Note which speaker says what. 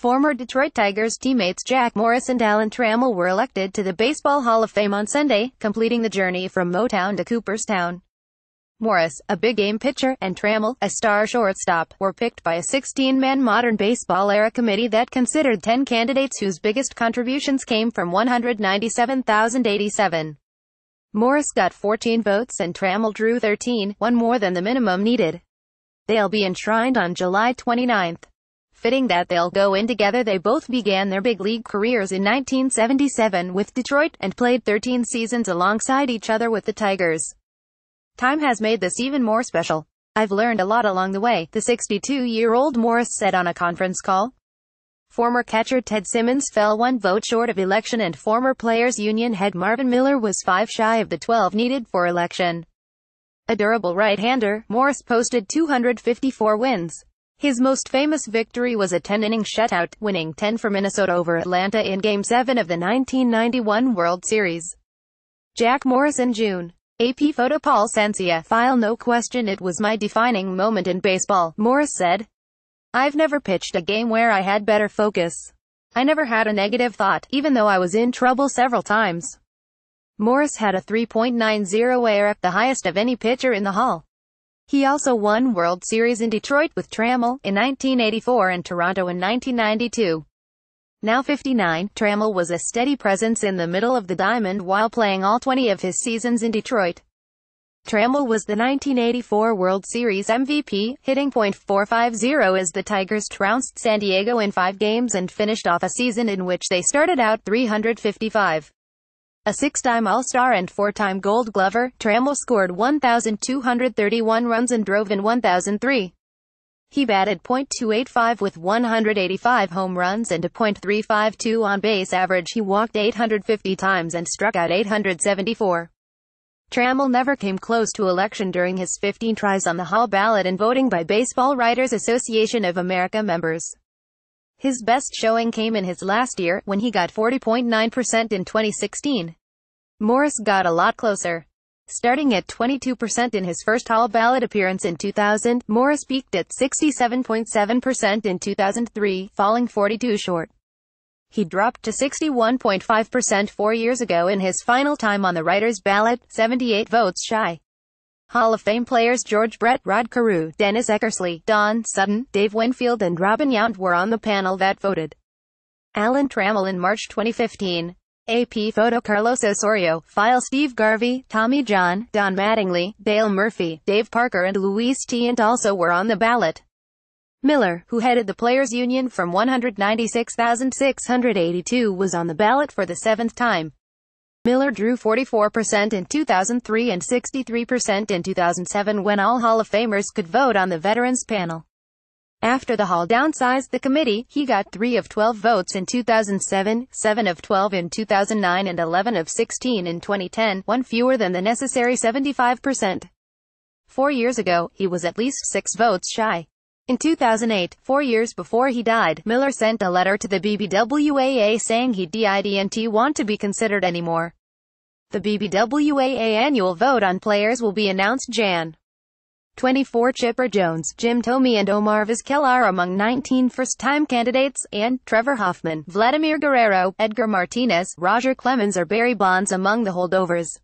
Speaker 1: Former Detroit Tigers teammates Jack Morris and Alan Trammell were elected to the Baseball Hall of Fame on Sunday, completing the journey from Motown to Cooperstown. Morris, a big-game pitcher, and Trammell, a star shortstop, were picked by a 16-man modern baseball-era committee that considered 10 candidates whose biggest contributions came from 197,087. Morris got 14 votes and Trammell drew 13, one more than the minimum needed. They'll be enshrined on July 29. Fitting that they'll go in together they both began their big league careers in 1977 with Detroit, and played 13 seasons alongside each other with the Tigers. Time has made this even more special. I've learned a lot along the way, the 62-year-old Morris said on a conference call. Former catcher Ted Simmons fell one vote short of election and former Players Union head Marvin Miller was five shy of the 12 needed for election. A durable right-hander, Morris posted 254 wins. His most famous victory was a 10-inning shutout, winning 10 for Minnesota over Atlanta in Game 7 of the 1991 World Series. Jack Morris in June. AP photo Paul Sancya, file no question it was my defining moment in baseball, Morris said. I've never pitched a game where I had better focus. I never had a negative thought, even though I was in trouble several times. Morris had a 3.90 ERA, the highest of any pitcher in the Hall. He also won World Series in Detroit with Trammell in 1984 and Toronto in 1992. Now 59, Trammell was a steady presence in the middle of the diamond while playing all 20 of his seasons in Detroit. Trammell was the 1984 World Series MVP, hitting .450 as the Tigers trounced San Diego in five games and finished off a season in which they started out 355. A six-time All-Star and four-time Gold Glover, Trammell scored 1,231 runs and drove in 1,003. He batted .285 with 185 home runs and a .352 on-base average. He walked 850 times and struck out 874. Trammell never came close to election during his 15 tries on the Hall ballot and voting by Baseball Writers Association of America members. His best showing came in his last year, when he got 40.9% in 2016. Morris got a lot closer. Starting at 22% in his first Hall ballot appearance in 2000, Morris peaked at 67.7% in 2003, falling 42 short. He dropped to 61.5% four years ago in his final time on the writer's ballot, 78 votes shy. Hall of Fame players George Brett, Rod Carew, Dennis Eckersley, Don Sutton, Dave Winfield and Robin Yount were on the panel that voted. Alan Trammell in March 2015. AP photo Carlos Osorio, file Steve Garvey, Tommy John, Don Mattingly, Dale Murphy, Dave Parker and Luis Tiant also were on the ballot. Miller, who headed the Players Union from 196,682 was on the ballot for the seventh time. Miller drew 44% in 2003 and 63% in 2007 when all Hall of Famers could vote on the Veterans panel. After the Hall downsized the committee, he got 3 of 12 votes in 2007, 7 of 12 in 2009 and 11 of 16 in 2010, one fewer than the necessary 75%. Four years ago, he was at least six votes shy. In 2008, four years before he died, Miller sent a letter to the BBWAA saying he didn't want to be considered anymore. The BBWAA annual vote on players will be announced Jan. 24 Chipper Jones, Jim Thome and Omar Vizquel are among 19 first-time candidates, and Trevor Hoffman, Vladimir Guerrero, Edgar Martinez, Roger Clemens or Barry Bonds among the holdovers.